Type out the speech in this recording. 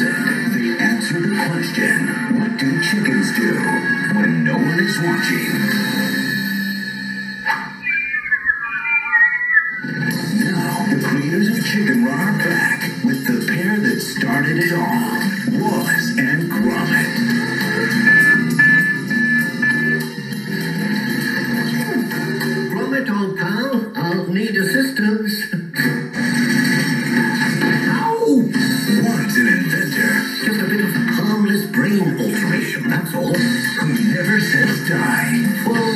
The answer to the question, what do chickens do when no one is watching? Now, the creators of Chicken Run are back with the pair that started it all, Wallace and Gromit. Gromit, old pal, I'll need assistance. Just a bit of harmless brain alteration, that's all. Who never says die. Well,